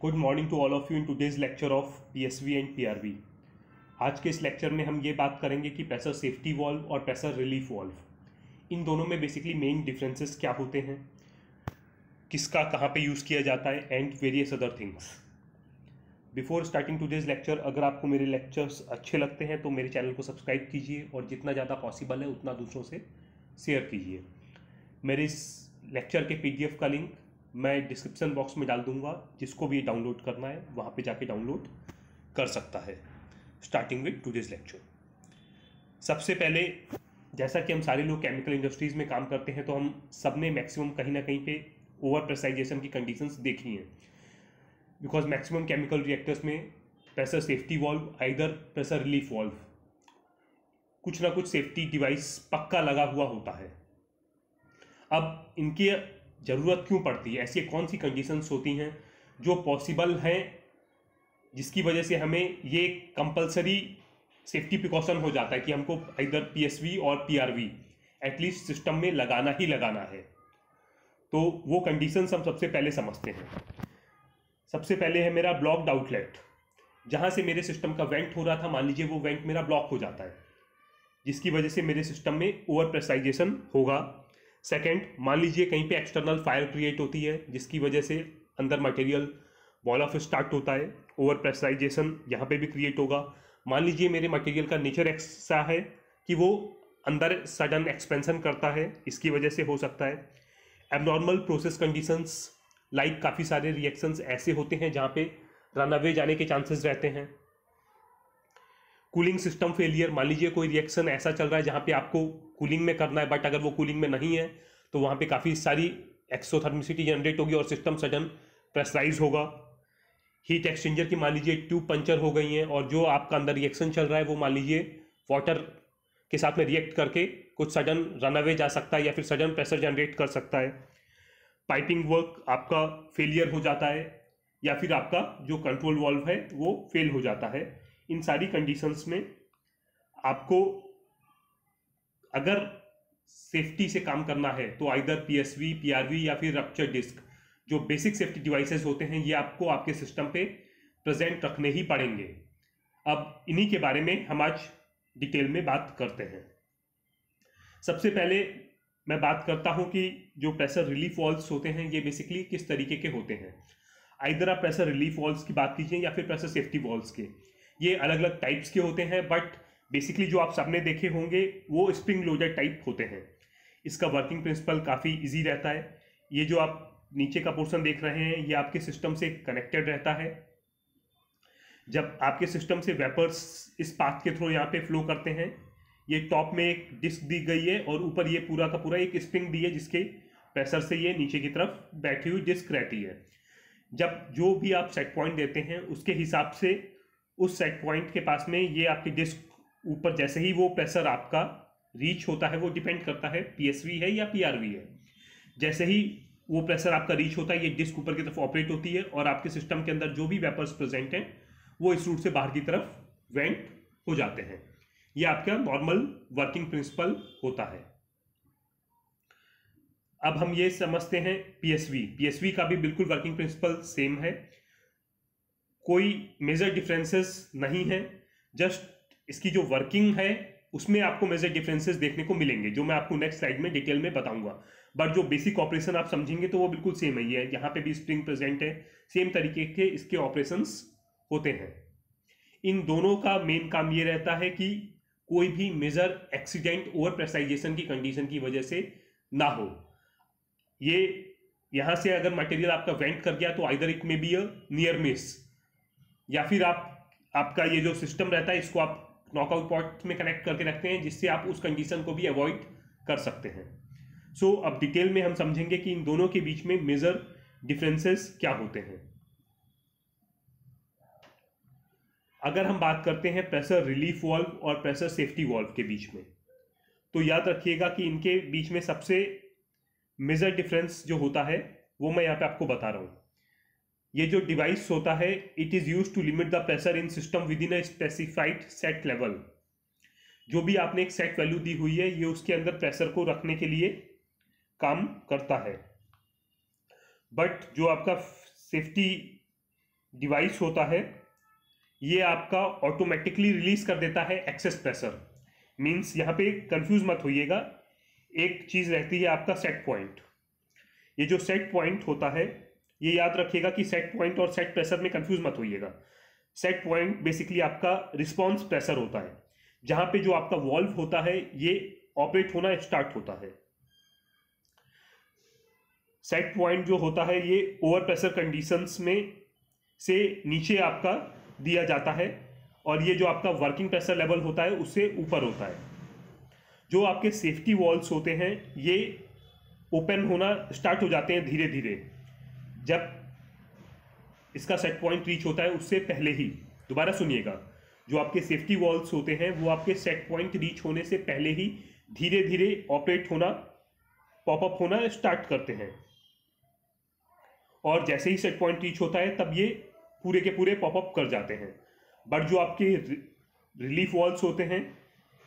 Good morning to all of you in today's lecture of PSV and PRV आज के इस lecture में हम ये बात करेंगे कि प्रेशर सेफ्टी वॉल्व और प्रेशर रिलीफ वॉल्व इन दोनों में बेसिकली मेन डिफरेंसेस क्या होते हैं? किसका कहाँ पे यूज़ किया जाता है? And various other things before starting today's lecture अगर आपको मेरे लेक्चर्स अच्छे लगते हैं तो मेरे चैनल को सब्सक्राइब कीजिए और जितना ज़्यादा पॉसिबल है, उतना दूसरों से शेयर कीजिए. मेरे इस लेक्चर के पीडीएफ का लिंक मैं डिस्क्रिप्शन बॉक्स में डाल दूँगा, जिसको भी डाउनलोड करना है, वहाँ पे जाके डाउनलोड कर सकता है। स्टार्टिंग विद टूडेज लेक्चर सबसे पहले, जैसा कि हम सारे लोग केमिकल इंडस्ट्रीज़ में काम करते हैं तो हम सबने मैक्सिमम कहीं ना कहीं पे ओवर प्रेसाइजेशन की कंडीशंस देखी हैं। बिकॉज़ मैक्सिमम केमिकल रिएक्टर्स में pressure safety valve either pressure relief valve कुछ ना कुछ सेफ्टी डिवाइस पक्का लगा हुआ होता है। अब इनकी ज़रूरत क्यों पड़ती है? ऐसी कौन सी कंडीशंस होती हैं जो पॉसिबल हैं, जिसकी वजह से हमें ये कंपलसरी सेफ्टी प्रिकॉशन हो जाता है कि हमको इधर पीएसवी और पीआरवी एटलीस्ट सिस्टम में लगाना ही लगाना है। तो वो कंडीशंस हम सबसे पहले समझते हैं। सबसे पहले है मेरा ब्लॉक्ड आउटलेट जहाँ से मेरे सिस्टम का वेंट हो रहा था, मान लीजिए वो वेंट मेरा ब्लॉक हो जाता है, जिसकी वजह से मेरे सिस्टम में ओवर प्रेसराइजेशन होगा। सेकेंड मान लीजिए कहीं पे एक्सटर्नल फायर क्रिएट होती है, जिसकी वजह से अंदर मटेरियल बॉल ऑफ़ स्टार्ट होता है ओवर प्रेशराइजेशन यहाँ पे भी क्रिएट होगा। मान लीजिए मेरे मटेरियल का नेचर ऐसा है कि वो अंदर सडन एक्सपेंशन करता है, इसकी वजह से हो सकता है। एबनॉर्मल प्रोसेस कंडीशंस लाइक काफ़ी सारे रिएक्शंस ऐसे होते हैं जहाँ पे रन अवे जाने के चांसेस रहते हैं। कूलिंग सिस्टम फेलियर मान लीजिए कोई रिएक्शन ऐसा चल रहा है जहाँ पे आपको कूलिंग में करना है बट अगर वो कूलिंग में नहीं है तो वहाँ पे काफ़ी सारी एक्सोथर्मिसिटी जनरेट होगी और सिस्टम सडन प्रेशराइज होगा। हीट एक्सचेंजर की मान लीजिए ट्यूब पंचर हो गई हैं और जो आपका अंदर रिएक्शन चल रहा है, वो मान लीजिए वाटर के साथ में रिएक्ट करके कुछ सडन रन अवे जा सकता है या फिर सडन प्रेशर जनरेट कर सकता है। पाइपिंग वर्क आपका फेलियर हो जाता है या फिर आपका जो कंट्रोल वॉल्व है, वो फेल हो जाता है। इन सारी कंडीशंस में आपको अगर सेफ्टी से काम करना है तो आइदर पीएसवी पीआरवी या फिर रप्चर डिस्क जो बेसिक सेफ्टी डिवाइसेस होते हैं, ये आपको आपके सिस्टम पे प्रेजेंट रखने ही पड़ेंगे। अब इन्हीं के बारे में हम आज डिटेल में बात करते हैं। सबसे पहले मैं बात करता हूँ कि जो प्रेशर रिलीफ वॉल्स होते हैं, ये बेसिकली किस तरीके के होते हैं। आइधर आप प्रेशर रिलीफ वॉल्स की बात कीजिए या फिर प्रेशर सेफ्टी वॉल्स के। ये अलग अलग टाइप्स के होते हैं बट बेसिकली जो आप सबने देखे होंगे, वो स्प्रिंग लोडेड टाइप होते हैं। इसका वर्किंग प्रिंसिपल काफ़ी इजी रहता है। ये जो आप नीचे का पोर्शन देख रहे हैं, ये आपके सिस्टम से कनेक्टेड रहता है। जब आपके सिस्टम से वेपर्स इस पाथ के थ्रू यहाँ पे फ्लो करते हैं, ये टॉप में एक डिस्क दी गई है और ऊपर ये पूरा का पूरा एक स्प्रिंग दी है, जिसके प्रेशर से ये नीचे की तरफ़ बैठी हुई डिस्क रहती है। जब जो भी आप सेट पॉइंट देते हैं, उसके हिसाब से उस सेट पॉइंट के पास में ये आपकी डिस्क ऊपर जैसे ही वो प्रेशर आपका रीच होता है, वो डिपेंड करता है पीएसवी है या पीआरवी है। जैसे ही वो प्रेशर आपका रीच होता है, ये डिस्क ऊपर की तरफ़ ऑपरेट होती है और आपके सिस्टम के अंदर जो भी वेपर्स प्रेजेंट हैं, वो इस रूट से बाहर की तरफ़ वेंट हो जाते हैं। ये आपका नॉर्मल वर्किंग प्रिंसिपल होता है। अब हम ये समझते हैं पीएसवी पीएसवी का भी बिल्कुल वर्किंग प्रिंसिपल सेम है। कोई मेजर डिफरेंसेस नहीं है। जस्ट इसकी जो वर्किंग है, उसमें आपको मेजर डिफरेंसेस देखने को मिलेंगे, जो मैं आपको नेक्स्ट स्लाइड में डिटेल में बताऊँगा। बट जो बेसिक ऑपरेशन आप समझेंगे तो वो बिल्कुल सेम ही। है यहाँ पे भी स्प्रिंग प्रेजेंट है। सेम तरीके के इसके ऑपरेशंस होते हैं। इन दोनों का मेन काम ये रहता है कि कोई भी मेजर एक्सीडेंट ओवर प्रेसाइजेशन की कंडीशन की वजह से ना हो। ये यहाँ से अगर मटेरियल आपका वेंट कर गया तो either it may be a near miss या फिर आप आपका ये जो सिस्टम रहता है इसको आप नॉकआउट पॉइंट में कनेक्ट करके रखते हैं जिससे आप उस कंडीशन को भी अवॉइड कर सकते हैं। सो so, अब डिटेल में हम समझेंगे कि इन दोनों के बीच में मेजर डिफरेंसेस क्या होते हैं। अगर हम बात करते हैं प्रेशर रिलीफ वॉल्व और प्रेशर सेफ्टी वॉल्व के बीच में तो याद रखिएगा कि इनके बीच में सबसे मेजर डिफरेंस जो होता है वो मैं यहाँ पे आपको बता रहा हूँ। ये जो डिवाइस होता है it is use to limit the pressure in system within a specified set level जो भी आपने एक सेट वैल्यू दी हुई है, ये उसके अंदर प्रेशर को रखने के लिए काम करता है। बट जो आपका सेफ्टी डिवाइस होता है, ये आपका ऑटोमेटिकली रिलीज़ कर देता है एक्सेस प्रेशर मीन्स यहाँ पे कंफ्यूज मत होइएगा, एक चीज़ रहती है आपका सेट पॉइंट ये जो सेट पॉइंट होता है ये याद रखिएगा कि सेट पॉइंट और सेट प्रेशर में कंफ्यूज मत होइएगा। सेट पॉइंट बेसिकली आपका रिस्पॉन्स प्रेशर होता है। जहाँ पे जो आपका वॉल्व होता है, ये ऑपरेट होना स्टार्ट होता है। सेट पॉइंट जो होता है, ये ओवर प्रेशर कंडीशंस में से नीचे आपका दिया जाता है और ये जो आपका वर्किंग प्रेशर लेवल होता है, उससे ऊपर होता है। जो आपके सेफ्टी वॉल्स होते हैं, ये ओपन होना स्टार्ट हो जाते हैं धीरे धीरे जब इसका सेट पॉइंट रीच होता है, उससे पहले ही, दोबारा सुनिएगा, जो आपके सेफ्टी वॉल्स होते हैं, वो आपके सेट पॉइंट रीच होने से पहले ही धीरे धीरे ऑपरेट होना पॉपअप होना स्टार्ट करते हैं। और जैसे ही सेट पॉइंट रीच होता है, तब ये पूरे के पूरे पॉपअप कर जाते हैं। बट जो आपके रिलीफ वॉल्स होते हैं,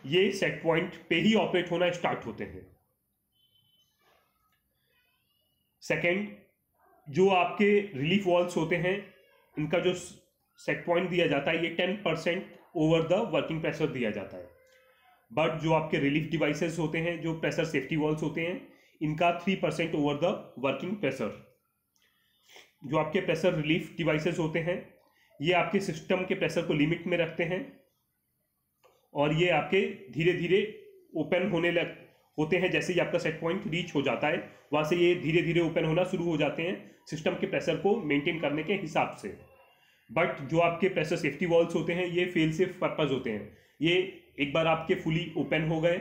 ये सेट पॉइंट पे ही ऑपरेट होना स्टार्ट होते हैं। सेकेंड जो आपके रिलीफ वॉल्स होते हैं इनका जो सेट पॉइंट दिया जाता है, ये ten percent over the working pressure दिया जाता है। बट जो आपके रिलीफ डिवाइसेस होते हैं, जो प्रेशर सेफ्टी वॉल्स होते हैं, इनका three percent over the working pressure जो आपके प्रेशर रिलीफ डिवाइसेस होते हैं, ये आपके सिस्टम के प्रेशर को लिमिट में रखते हैं और ये आपके धीरे धीरे ओपन होने लग होते हैं, जैसे ही आपका सेट पॉइंट रीच हो जाता है, वहाँ से ये धीरे धीरे ओपन होना शुरू हो जाते हैं सिस्टम के प्रेशर को मेंटेन करने के हिसाब से। बट जो आपके प्रेशर सेफ्टी वॉल्स होते हैं, ये फेल सेफ़ पर्पज होते हैं। ये एक बार आपके फुली ओपन हो गए,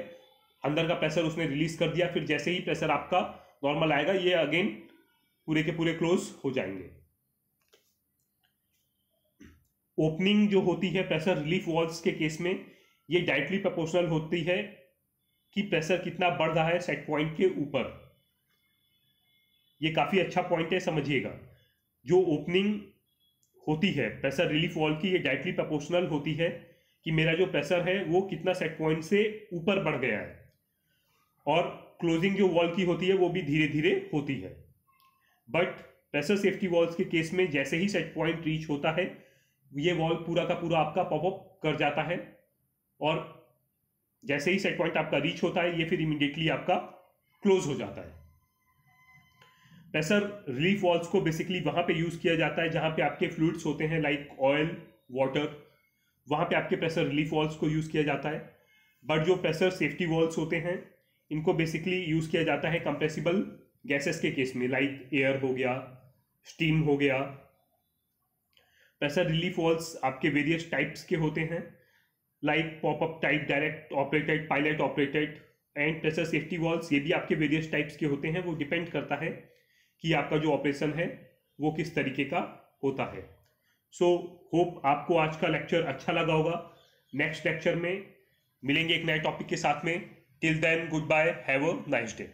अंदर का प्रेशर उसने रिलीज़ कर दिया, फिर जैसे ही प्रेशर आपका नॉर्मल आएगा, ये अगेन पूरे के पूरे क्लोज हो जाएँगे। ओपनिंग जो होती है प्रेशर रिलीफ वॉल्स के केस में, ये डायरेक्टली प्रोपोर्शनल होती है कि प्रेशर कितना बढ़ रहा है सेट पॉइंट के ऊपर। ये काफ़ी अच्छा पॉइंट है, समझिएगा। जो ओपनिंग होती है प्रेशर रिलीफ वॉल की, ये डायरेक्टली प्रोपोर्शनल होती है कि मेरा जो प्रेशर है, वो कितना सेट पॉइंट से ऊपर बढ़ गया है। और क्लोजिंग जो वॉल की होती है, वो भी धीरे धीरे होती है। बट प्रेशर सेफ्टी वॉल्स के केस में जैसे ही सेट पॉइंट रीच होता है, ये वॉल पूरा का पूरा आपका पॉपअप कर जाता है। और जैसे ही सेट पॉइंट आपका रीच होता है, ये फिर इमीडिएटली आपका क्लोज हो जाता है। प्रेशर रिलीफ वॉल्स को बेसिकली वहाँ पे यूज़ किया जाता है, जहाँ पे आपके फ्लूड्स होते हैं लाइक ऑयल वाटर वहाँ पे आपके प्रेशर रिलीफ वॉल्स को यूज़ किया जाता है। बट जो प्रेशर सेफ्टी वॉल्स होते हैं, इनको बेसिकली यूज़ किया जाता है कंप्रेसिबल गैसेस के केस में लाइक एयर हो गया स्टीम हो गया। प्रेशर रिलीफ वॉल्स आपके वेरियस टाइप्स के होते हैं। Like pop up type direct operated pilot operated and pressure safety valves ये भी आपके वेरियस टाइप्स के होते हैं। वो डिपेंड करता है कि आपका जो ऑपरेशन है वो किस तरीके का होता है। सो so, होप आपको आज का लेक्चर अच्छा लगा होगा। नेक्स्ट लेक्चर में मिलेंगे एक नए टॉपिक के साथ में। Till then goodbye have a nice day